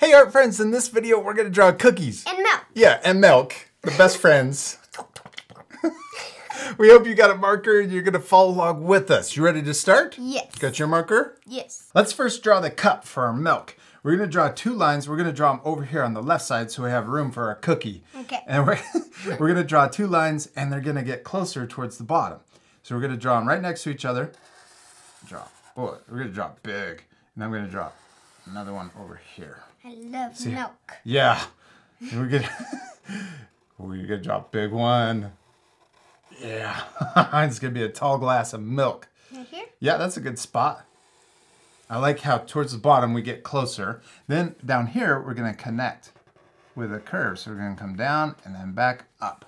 Hey art friends, in this video we're gonna draw cookies. And milk. Yeah, and milk, the best friends. we hope you got a marker and you're gonna follow along with us. You ready to start? Yes. Got your marker? Yes. Let's first draw the cup for our milk. We're gonna draw two lines. We're gonna draw them over here on the left side so we have room for our cookie. Okay. And we're, we're gonna draw two lines and they're gonna get closer towards the bottom. So we're gonna draw them right next to each other. Draw, boy, we're gonna draw big. And I'm gonna draw another one over here. I love milk. Yeah. We're gonna we're gonna draw a big one. Yeah. it's gonna be a tall glass of milk. Right here? Yeah, that's a good spot. I like how towards the bottom we get closer. Then down here, we're gonna connect with a curve. So we're gonna come down and then back up.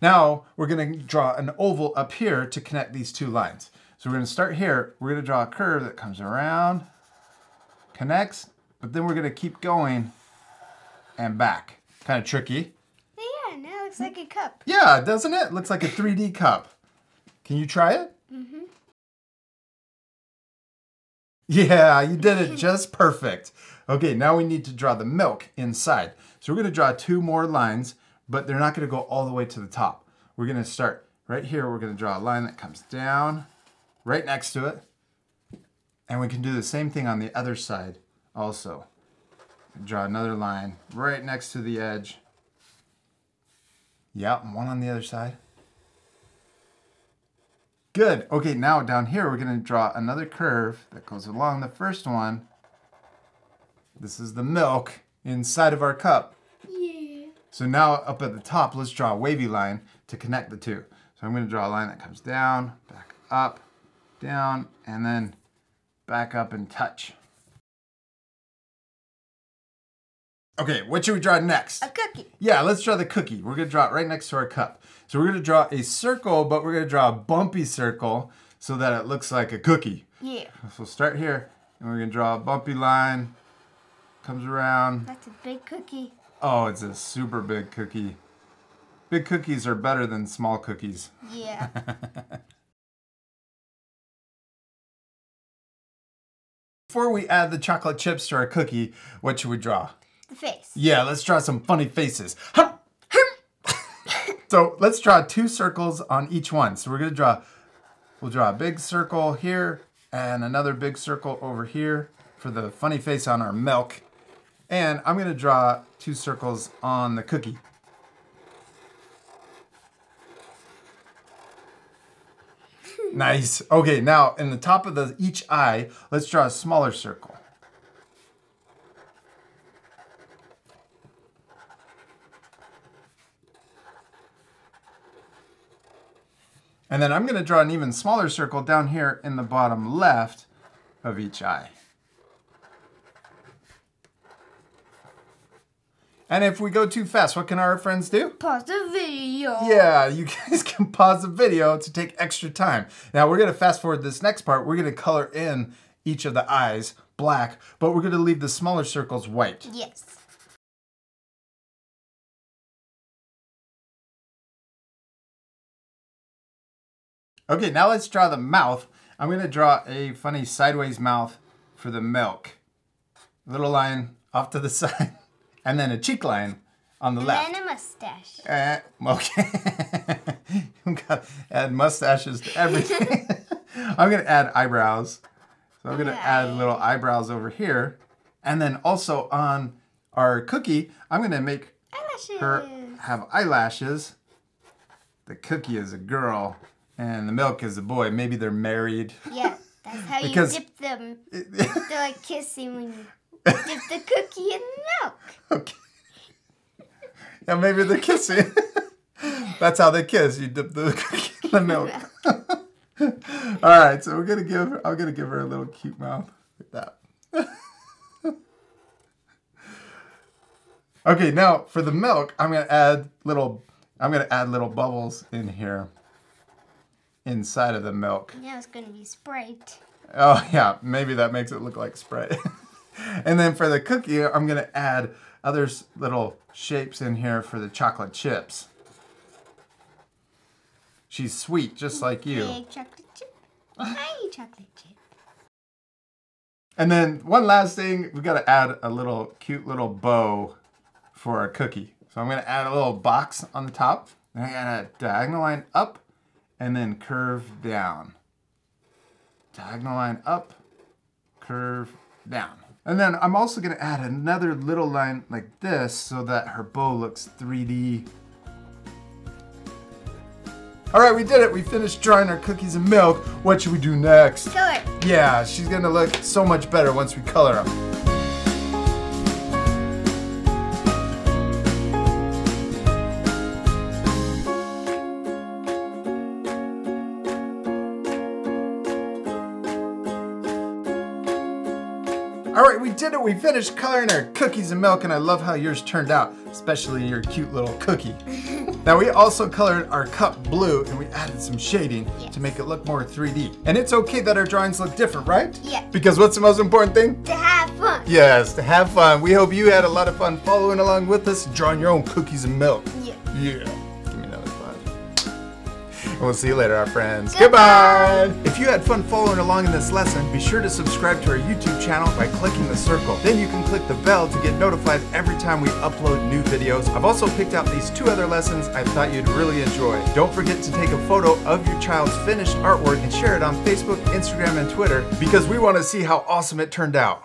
Now we're gonna draw an oval up here to connect these two lines. So we're gonna start here. We're gonna draw a curve that comes around, connects, but then we're gonna keep going and back. Kind of tricky. Yeah, now it looks like a cup. Yeah, doesn't it? Looks like a 3D cup. Can you try it? Mm-hmm. Yeah, you did it just perfect. Okay, now we need to draw the milk inside. So we're gonna draw two more lines, but they're not gonna go all the way to the top. We're gonna start right here. We're gonna draw a line that comes down right next to it. And we can do the same thing on the other side also. Draw another line right next to the edge. Yep, one on the other side. Good. Okay, now down here we're going to draw another curve that goes along the first one. This is the milk inside of our cup. Yeah. So now up at the top, let's draw a wavy line to connect the two. So I'm going to draw a line that comes down, back up, down, and then back up and touch. Okay, what should we draw next? A cookie. Yeah, let's draw the cookie. We're gonna draw it right next to our cup. So we're gonna draw a circle, but we're gonna draw a bumpy circle so that it looks like a cookie. Yeah. So start here, and we're gonna draw a bumpy line, comes around. That's a big cookie. Oh, it's a super big cookie. Big cookies are better than small cookies. Yeah. Before we add the chocolate chips to our cookie, what should we draw? the face. Yeah, let's draw some funny faces. Hum, hum. so let's draw two circles on each one. So we're gonna draw, we'll draw a big circle here and another big circle over here for the funny face on our milk. And I'm gonna draw two circles on the cookie. Nice. Okay, now in the top of the each eye, let's draw a smaller circle. And then I'm going to draw an even smaller circle down here in the bottom left of each eye. And if we go too fast, what can our friends do? Pause the video. Yeah, you guys can pause the video to take extra time. Now we're gonna fast forward this next part. We're gonna color in each of the eyes black, but we're gonna leave the smaller circles white. Yes. Okay, now let's draw the mouth. I'm gonna draw a funny sideways mouth for the milk. Little line off to the side, and then a cheek line on the And left. And a mustache. Uh, okay. got add mustaches to everything. I'm gonna add eyebrows. So I'm gonna add little eyebrows over here. And then also on our cookie, I'm gonna make Eyelashes. her have eyelashes. The cookie is a girl and the milk is a boy. Maybe they're married. Yeah, that's how you dip them. They're like kissing when you dip the cookie in milk. okay. Yeah, maybe they're kissing. That's how they kiss. You dip the cookie in the milk. All right, so we're gonna give her, I'm gonna give her a little cute mouth like that. okay, now for the milk, I'm gonna add little I'm gonna add little bubbles in here inside of the milk. Yeah, it's gonna be sprayed. Oh yeah, maybe that makes it look like Sprite. and then for the cookie, I'm gonna add other little shapes in here for the chocolate chips. She's sweet, just like you. Big chocolate chip. Tiny chocolate chip. And then one last thing, we got to add a little cute little bow for our cookie. So I'm going to add a little box on the top. Then I got a diagonal line up and then curve down. Diagonal line up, curve down. And then I'm also gonna add another little line like this so that her bow looks 3D. All right, we did it. We finished drawing our cookies and milk. What should we do next? Color. Yeah, she's gonna look so much better once we color them. All right, we did it. We finished coloring our cookies and milk, and I love how yours turned out, especially your cute little cookie. now, we also colored our cup blue, and we added some shading Yes. to make it look more 3D. And it's okay that our drawings look different, right? Yeah. Because what's the most important thing? To have fun. Yes, to have fun. We hope you had a lot of fun following along with us, drawing your own cookies and milk. Yeah. Yeah. We'll see you later, our friends. Goodbye. Goodbye. If you had fun following along in this lesson, be sure to subscribe to our YouTube channel by clicking the circle. Then you can click the bell to get notified every time we upload new videos. I've also picked out these two other lessons I thought you'd really enjoy. Don't forget to take a photo of your child's finished artwork and share it on Facebook, Instagram, and Twitter because we want to see how awesome it turned out.